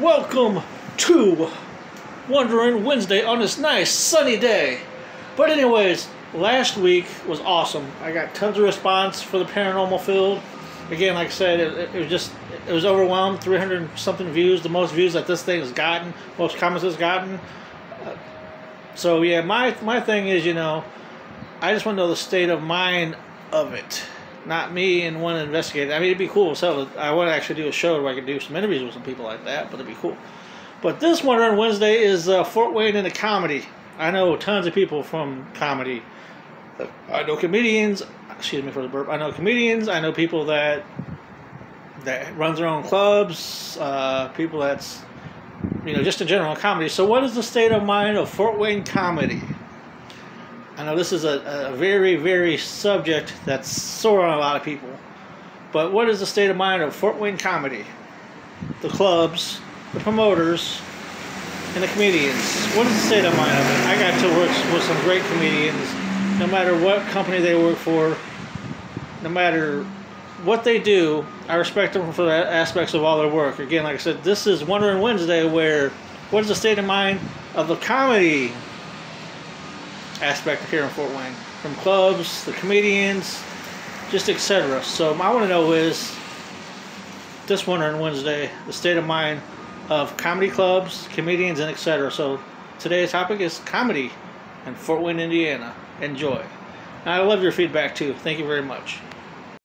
Welcome to Wondering Wednesday on this nice sunny day. But anyways, last week was awesome. I got tons of response for the paranormal field. Again, like I said, it, it was just it was overwhelmed. 300 something views, the most views that this thing has gotten, most comments has gotten. Uh, so yeah, my my thing is, you know, I just want to know the state of mind of it not me and one investigator. I mean, it'd be cool. So I want to actually do a show where I can do some interviews with some people like that, but it'd be cool. But this one on Wednesday is uh, Fort Wayne in the comedy. I know tons of people from comedy. I know comedians. Excuse me for the burp. I know comedians. I know people that that runs their own clubs. Uh, people that's you know just in general comedy. So, what is the state of mind of Fort Wayne comedy? I know this is a, a very, very subject that's sore on a lot of people. But what is the state of mind of Fort Wayne comedy? The clubs, the promoters, and the comedians. What is the state of mind of it? I got to work with some great comedians. No matter what company they work for, no matter what they do, I respect them for the aspects of all their work. Again, like I said, this is Wondering Wednesday where what is the state of mind of the comedy aspect here in Fort Wayne, from clubs, the comedians, just etc. So I want to know is this Wondering Wednesday the state of mind of comedy clubs, comedians, and etc. So today's topic is comedy in Fort Wayne, Indiana. Enjoy. And I love your feedback too. Thank you very much.